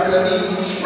mais daninhos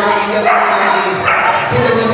Johnny, young Johnny, to the